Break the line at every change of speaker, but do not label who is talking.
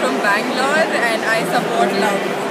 From Bangalore and I support love.